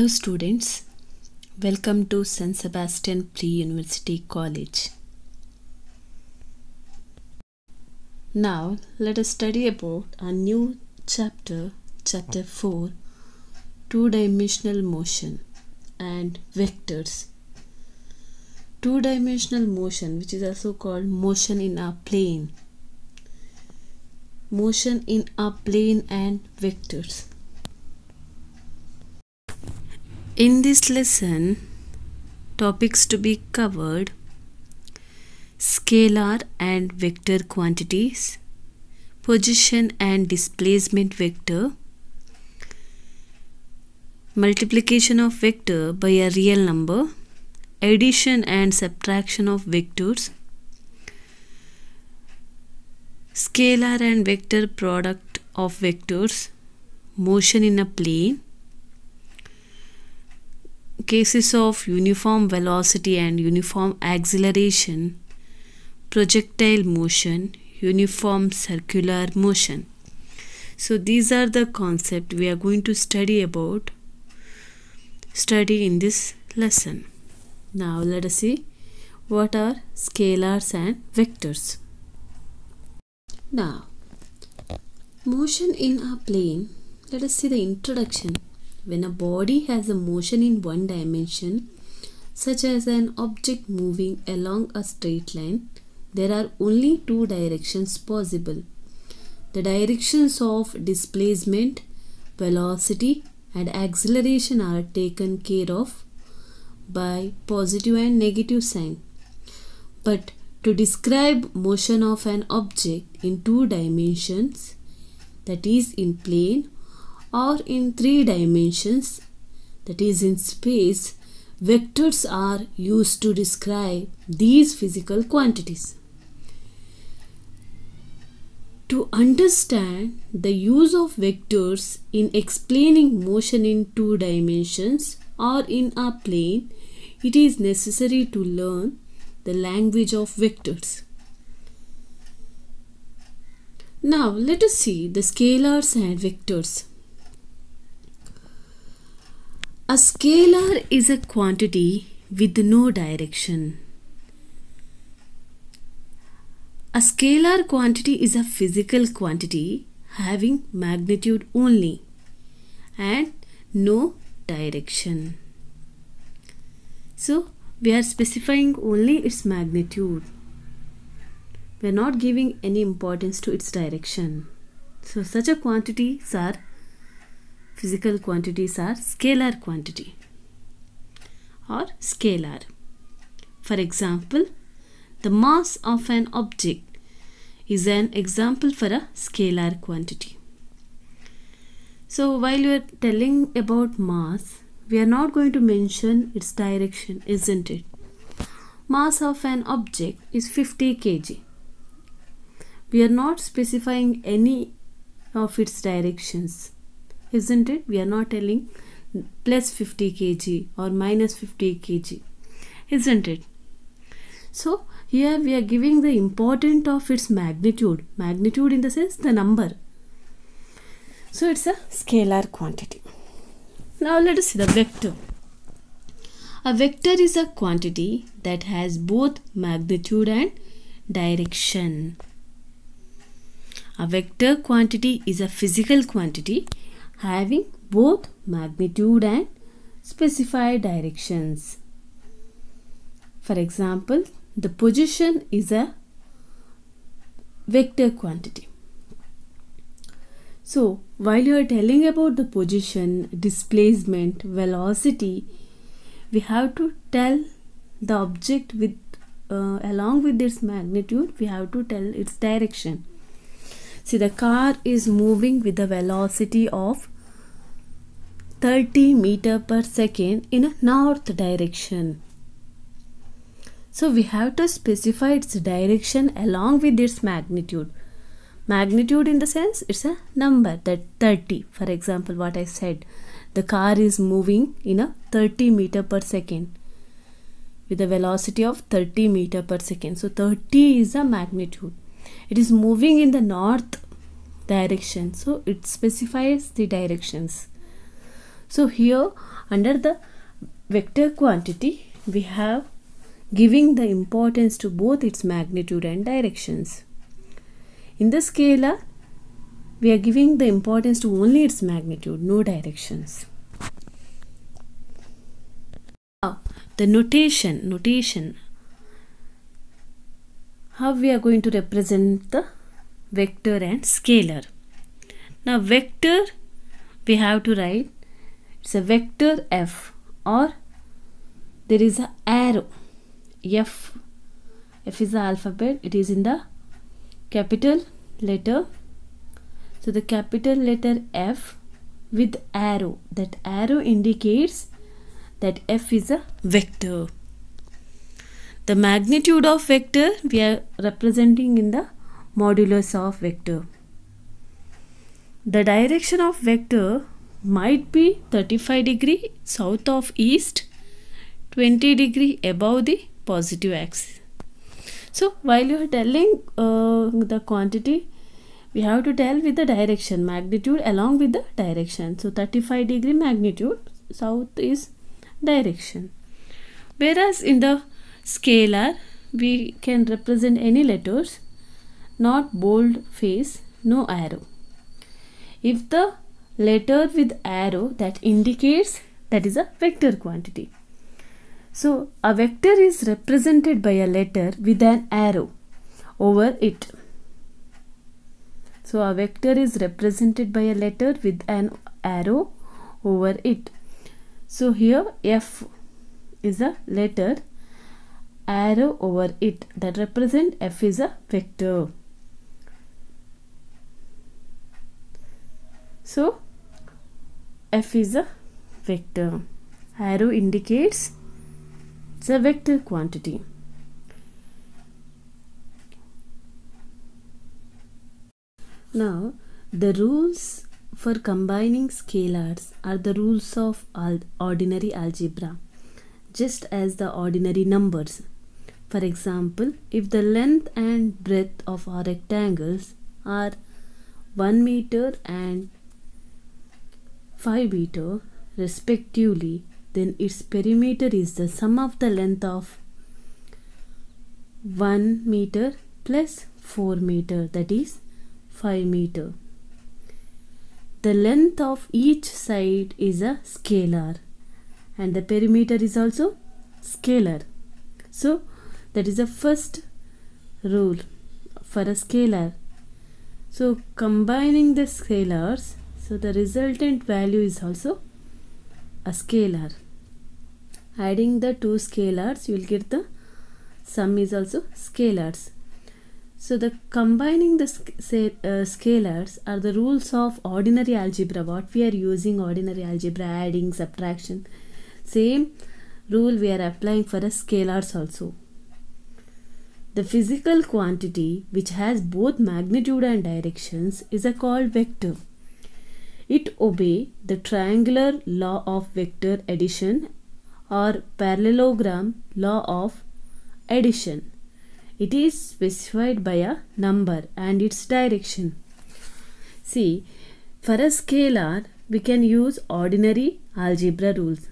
Hello students, welcome to Saint Sebastian Pre-University College. Now let us study about a new chapter, chapter 4, two-dimensional motion and vectors. Two-dimensional motion which is also called motion in a plane. Motion in a plane and vectors. In this lesson, topics to be covered scalar and vector quantities, position and displacement vector, multiplication of vector by a real number, addition and subtraction of vectors, scalar and vector product of vectors, motion in a plane, cases of uniform velocity and uniform acceleration, projectile motion, uniform circular motion. So these are the concept we are going to study about study in this lesson. Now let us see what are scalars and vectors. Now motion in a plane let us see the introduction when a body has a motion in one dimension, such as an object moving along a straight line, there are only two directions possible. The directions of displacement, velocity, and acceleration are taken care of by positive and negative sign. But to describe motion of an object in two dimensions, that is in plane or in three dimensions, that is in space, vectors are used to describe these physical quantities. To understand the use of vectors in explaining motion in two dimensions or in a plane, it is necessary to learn the language of vectors. Now let us see the scalars and vectors. A scalar is a quantity with no direction. A scalar quantity is a physical quantity having magnitude only and no direction. So, we are specifying only its magnitude. We are not giving any importance to its direction. So, such a quantities are physical quantities are scalar quantity or scalar. For example, the mass of an object is an example for a scalar quantity. So while you are telling about mass, we are not going to mention its direction, isn't it? Mass of an object is 50 kg. We are not specifying any of its directions isn't it? We are not telling plus 50 kg or minus 50 kg, isn't it? So here we are giving the importance of its magnitude. Magnitude in the sense the number. So it's a scalar quantity. Now let us see the vector. A vector is a quantity that has both magnitude and direction. A vector quantity is a physical quantity having both magnitude and specified directions. For example, the position is a vector quantity. So, while you are telling about the position, displacement, velocity, we have to tell the object with uh, along with its magnitude, we have to tell its direction. See, the car is moving with a velocity of 30 meter per second in a north direction. So we have to specify its direction along with its magnitude. Magnitude in the sense it's a number that 30. For example, what I said, the car is moving in a 30 meter per second with a velocity of 30 meter per second. So 30 is the magnitude. It is moving in the north direction. So it specifies the directions. So here under the vector quantity we have giving the importance to both its magnitude and directions in the scalar we are giving the importance to only its magnitude no directions now the notation notation how we are going to represent the vector and scalar. Now vector we have to write it's a vector f or there is a arrow. F f is the alphabet it is in the capital letter. So the capital letter f with arrow that arrow indicates that f is a vector the magnitude of vector we are representing in the modulus of vector. The direction of vector might be 35 degree south of east 20 degree above the positive axis. So while you are telling uh, the quantity we have to tell with the direction magnitude along with the direction. So 35 degree magnitude south is direction. Whereas in the scalar we can represent any letters not bold face no arrow. If the letter with arrow that indicates that is a vector quantity. So a vector is represented by a letter with an arrow over it. So a vector is represented by a letter with an arrow over it. So here f is a letter arrow over it that represent f is a vector. So f is a vector. Arrow indicates it's a vector quantity. Now the rules for combining scalars are the rules of ordinary algebra. Just as the ordinary numbers for example if the length and breadth of our rectangles are 1 meter and 5 meter respectively then its perimeter is the sum of the length of 1 meter plus 4 meter that is 5 meter. The length of each side is a scalar and the perimeter is also scalar. So that is the first rule for a scalar. So combining the scalars so the resultant value is also a scalar. Adding the two scalars you will get the sum is also scalars. So the combining the say, uh, scalars are the rules of ordinary algebra. What we are using ordinary algebra adding subtraction. Same rule we are applying for the scalars also the physical quantity which has both magnitude and directions is a called vector it obey the triangular law of vector addition or parallelogram law of addition. It is specified by a number and its direction. See, for a scalar, we can use ordinary algebra rules.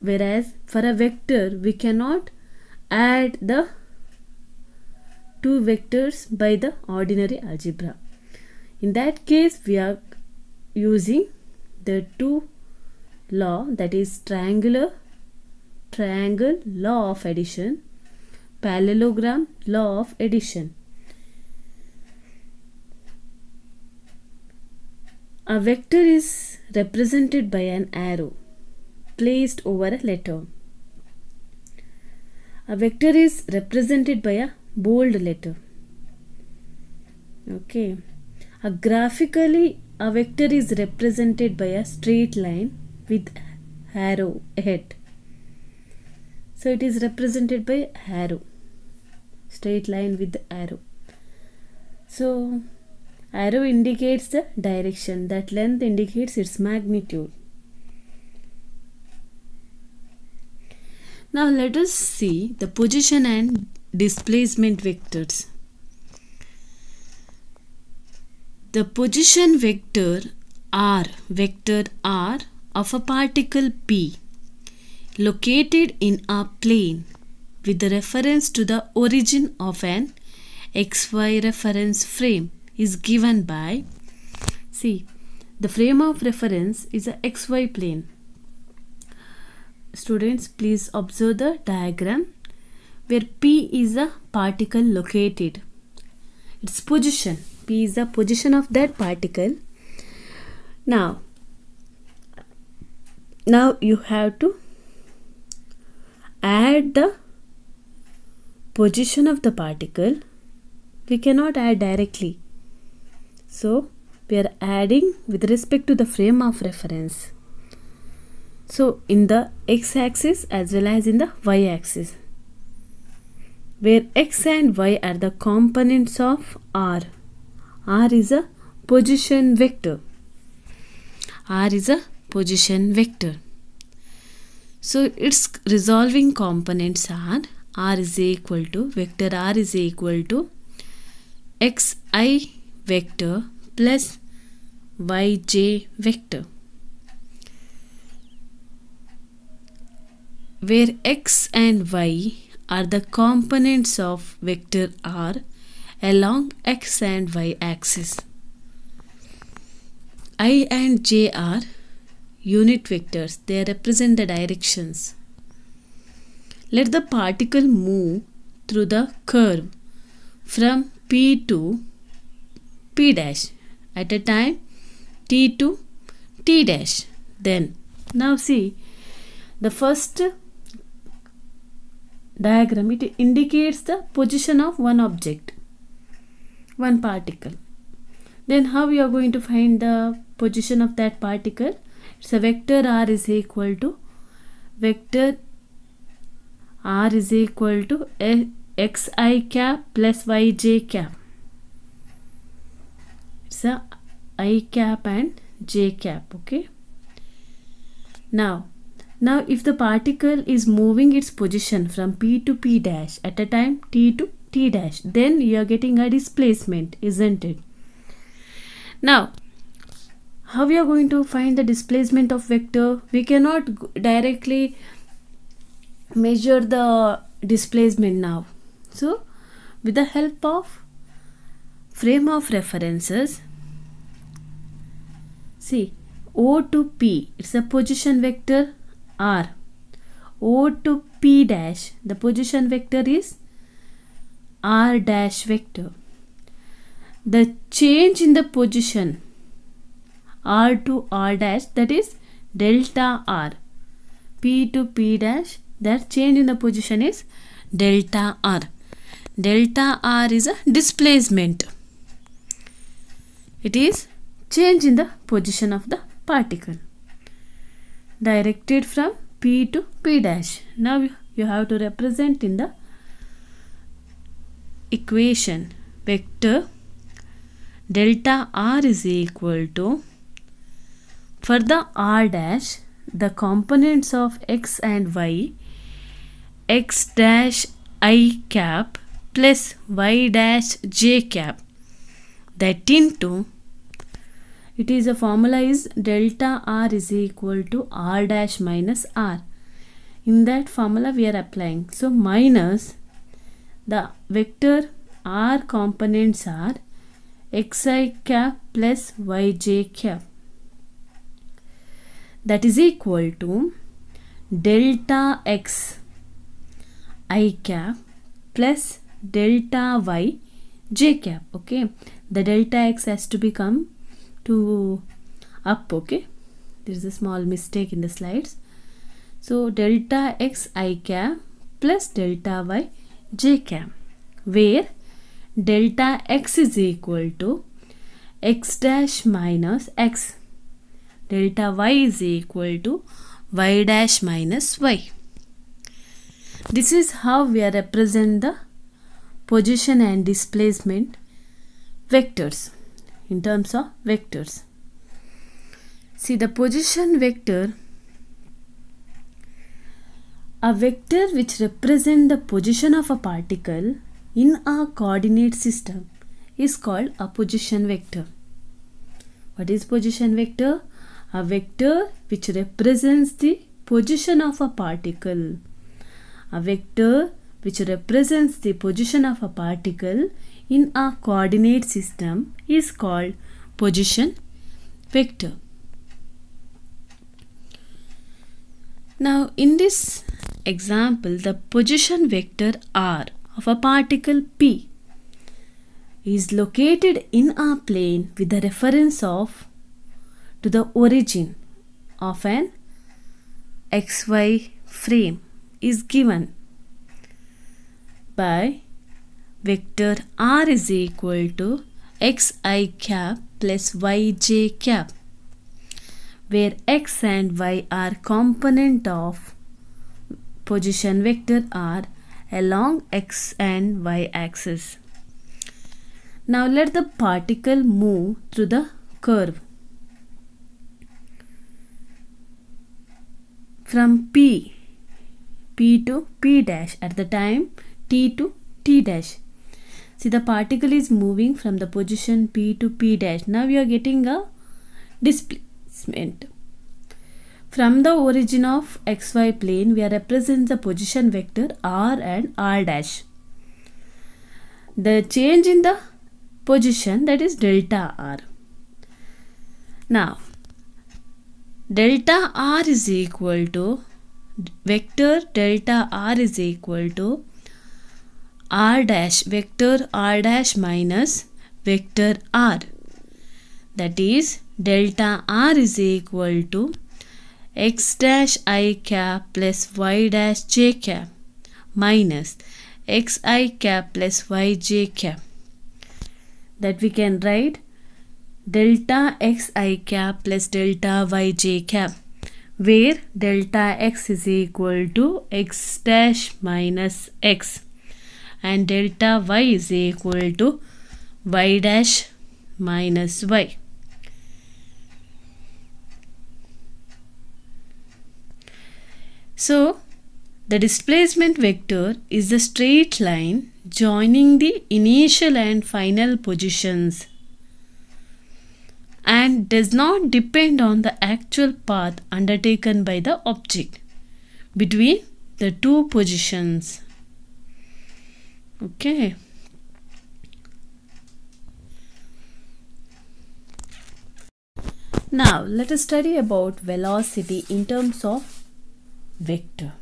Whereas for a vector, we cannot add the two vectors by the ordinary algebra. In that case, we are using the two law that is triangular triangle law of addition parallelogram law of addition a vector is represented by an arrow placed over a letter a vector is represented by a bold letter okay a graphically a vector is represented by a straight line with arrow head So it is represented by arrow. Straight line with arrow. So arrow indicates the direction. That length indicates its magnitude. Now let us see the position and displacement vectors. The position vector r, vector r of a particle P located in a plane with reference to the origin of an xy reference frame is given by see the frame of reference is a xy plane students please observe the diagram where p is a particle located. Its position. P is the position of that particle. Now now you have to add the position of the particle. We cannot add directly. So we are adding with respect to the frame of reference. So in the x axis as well as in the y axis where x and y are the components of r. R is a position vector. R is a position vector. So its resolving components are r is equal to vector r is equal to xi vector plus yj vector. Where x and y are the components of vector r along x and y axis. i and j are unit vectors. They represent the directions. Let the particle move through the curve from p to p dash. At a time t to t dash. Then now see the first diagram it indicates the position of one object one particle then how you are going to find the position of that particle so vector r is equal to vector r is equal to xi cap plus yj cap. It's a i cap and j cap. Okay. Now, now if the particle is moving its position from p to p dash at a time t to t dash, then you are getting a displacement, isn't it? Now, how we are going to find the displacement of vector? We cannot directly measure the displacement now. So with the help of frame of references see o to p it's a position vector r. O to p dash. The position vector is r dash vector. The change in the position r to r dash that is delta r. P to p dash that change in the position is delta r. Delta r is a displacement. It is change in the position of the particle directed from p to p dash. Now you have to represent in the equation. Vector delta r is equal to for the r dash, the components of x and y, x dash i cap plus y dash j cap. That into it is a formula is delta r is equal to r dash minus r. In that formula we are applying. So minus the vector r components are xi cap plus yj cap. That is equal to delta x i cap plus delta y j cap. Okay? The delta x has to become to up okay? There is a small mistake in the slides. So delta x i cap plus delta y j cap where delta x is equal to x dash minus x. Delta y is equal to y dash minus y. This is how we represent the position and displacement vectors in terms of vectors. See the position vector a vector which represents the position of a particle in a coordinate system is called a position vector. What is position vector? a vector which represents the position of a particle a vector which represents the position of a particle in a coordinate system is called position vector. Now in this example the position vector r of a particle p is located in a plane with the reference of to the origin of an xy frame is given by vector r is equal to xi cap plus yj cap where x and y are component of position vector r along x and y axis. Now let the particle move through the curve from P, P to P dash at the time T to T dash. See the particle is moving from the position P to P dash. Now you are getting a displacement. From the origin of xy plane, we are represent the position vector r and r dash. The change in the position that is delta r. Now, delta r is equal to vector delta r is equal to r dash vector r dash minus vector r. That is delta r is equal to x dash i cap plus y dash j cap minus xi cap plus yj cap. That we can write delta xi cap plus delta yj cap where delta x is equal to x dash minus x and delta y is equal to y dash minus y. So, the displacement vector is the straight line joining the initial and final positions and does not depend on the actual path undertaken by the object between the two positions. Okay. Now let us study about velocity in terms of vector.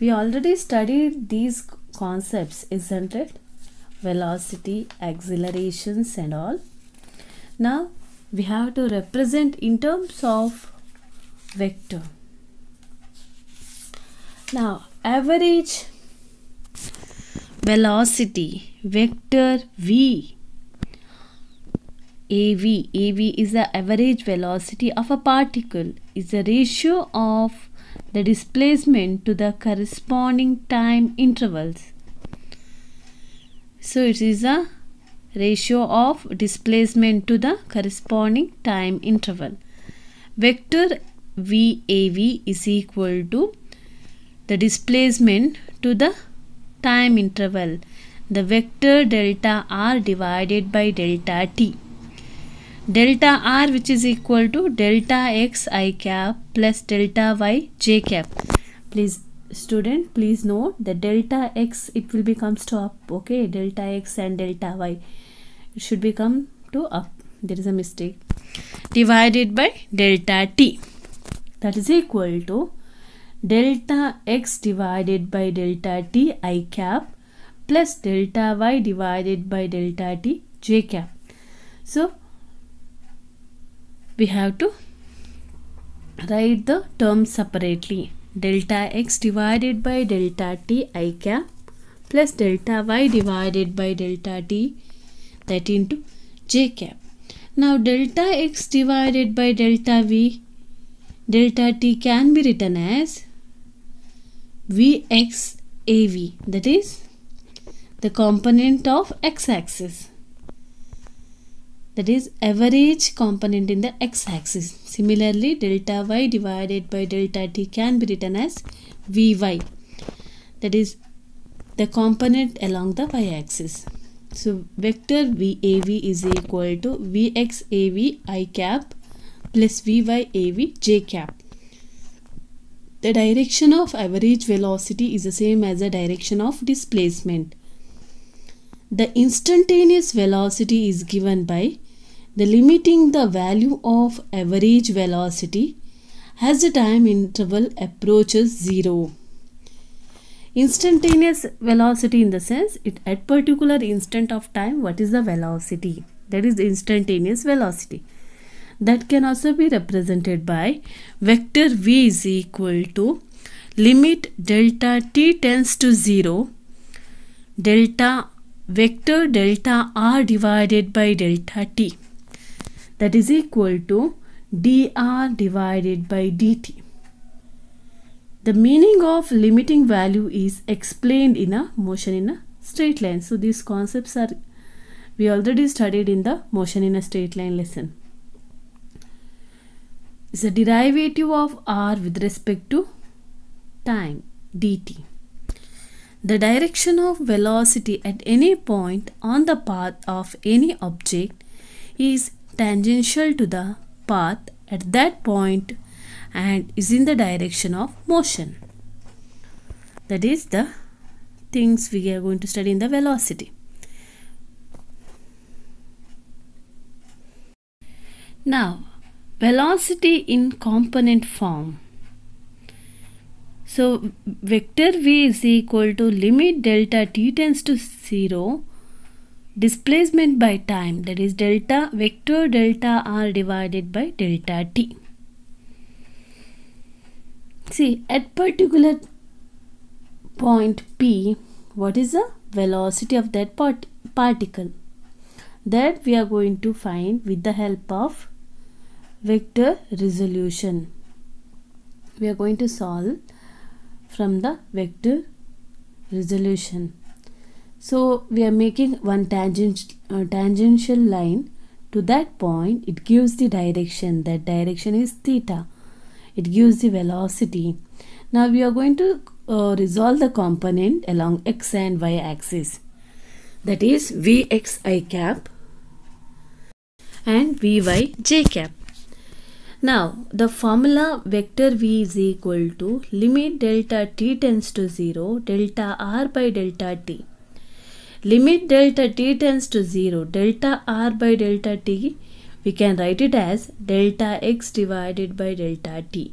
We already studied these concepts, isn't it? Velocity, accelerations and all. Now we have to represent in terms of vector. Now average velocity vector v AV AV is the average velocity of a particle is the ratio of the displacement to the corresponding time intervals. So it is a ratio of displacement to the corresponding time interval. Vector VAV is equal to the displacement to the time interval. The vector delta r divided by delta t. Delta r which is equal to delta x i cap plus delta y j cap. Please student please note that delta x it will become to up okay? Delta x and delta y it should become to up. There is a mistake. Divided by delta t. That is equal to delta x divided by delta t i cap plus delta y divided by delta t j cap. So we have to write the terms separately. Delta x divided by delta t i cap plus delta y divided by delta t that into j cap. Now delta x divided by delta v delta t can be written as vx av that is the component of x-axis that is average component in the x-axis. Similarly, delta y divided by delta t can be written as vy that is the component along the y-axis. So, vector VAV is equal to VXAV i cap plus VYAV j cap. The direction of average velocity is the same as the direction of displacement. The instantaneous velocity is given by the limiting the value of average velocity as the time interval approaches zero. Instantaneous velocity in the sense it at particular instant of time what is the velocity that is the instantaneous velocity that can also be represented by vector v is equal to limit delta t tends to 0 delta vector delta r divided by delta t that is equal to dr divided by dt. The meaning of limiting value is explained in a motion in a straight line. So these concepts are we already studied in the motion in a straight line lesson. It's a derivative of r with respect to time dt. The direction of velocity at any point on the path of any object is tangential to the path at that point and is in the direction of motion. That is the things we are going to study in the velocity. Now, velocity in component form. So, vector v is equal to limit delta t tends to 0 displacement by time that is delta vector delta r divided by delta t see at particular point p what is the velocity of that part particle that we are going to find with the help of vector resolution we are going to solve from the vector resolution so we are making one tangent, uh, tangential line to that point. It gives the direction. That direction is theta. It gives the velocity. Now we are going to uh, resolve the component along x and y axis. That is Vxi cap and Vy j cap. Now the formula vector v is equal to limit delta t tends to 0 delta r by delta t limit delta t tends to 0 delta r by delta t we can write it as delta x divided by delta t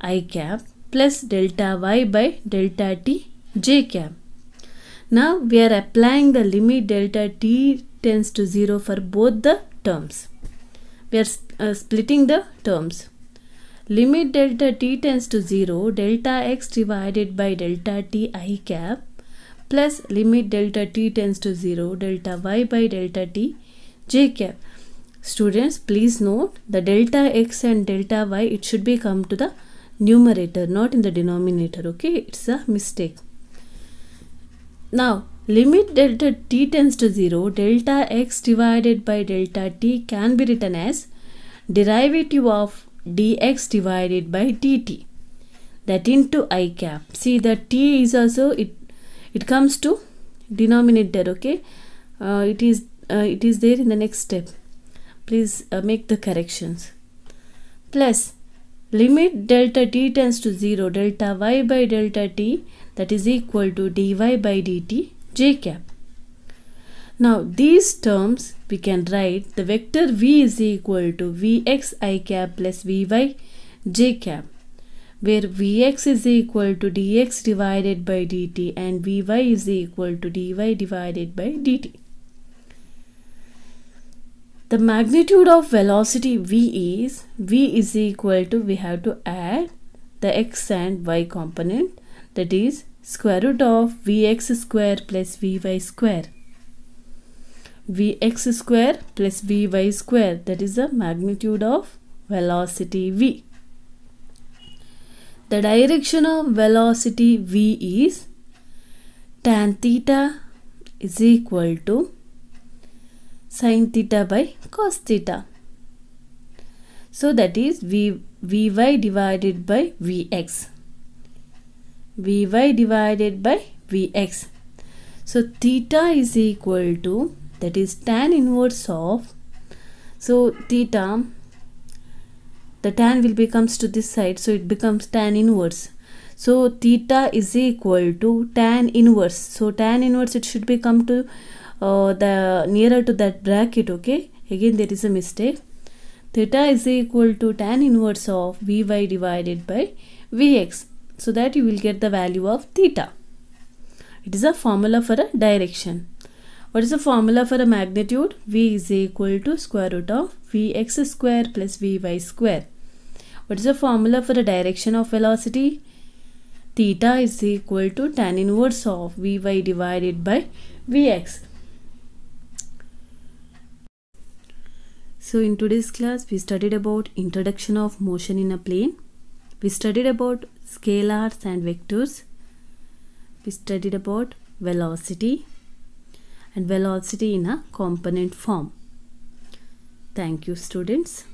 i cap plus delta y by delta t j cap. Now we are applying the limit delta t tends to 0 for both the terms. We are uh, splitting the terms. Limit delta t tends to 0 delta x divided by delta t i cap plus limit delta t tends to 0 delta y by delta t j cap. Students please note the delta x and delta y it should be come to the numerator not in the denominator okay it's a mistake. Now limit delta t tends to 0 delta x divided by delta t can be written as derivative of dx divided by dt. That into i cap. See the t is also it it comes to denominator okay? Uh, it is uh, it is there in the next step. Please uh, make the corrections. Plus limit delta t tends to 0 delta y by delta t that is equal to dy by dt j cap now these terms we can write the vector v is equal to vx i cap plus vy j cap where Vx is equal to dx divided by dt and Vy is equal to dy divided by dt. The magnitude of velocity V is V is equal to we have to add the x and y component that is square root of Vx square plus Vy square. Vx square plus Vy square that is the magnitude of velocity V. The direction of velocity v is tan theta is equal to sin theta by cos theta. So that is v, Vy divided by Vx. Vy divided by Vx. So theta is equal to that is tan inverse of so theta the tan will becomes to this side so it becomes tan inverse so theta is equal to tan inverse so tan inverse it should become to uh, the nearer to that bracket okay? Again there is a mistake. Theta is equal to tan inverse of vy divided by vx so that you will get the value of theta. It is a formula for a direction. What is the formula for a magnitude? V is equal to square root of vx square plus vy square. What is the formula for a direction of velocity? Theta is equal to tan inverse of Vy divided by Vx. So in today's class we studied about introduction of motion in a plane. We studied about scalars and vectors. We studied about velocity and velocity in a component form. Thank you students.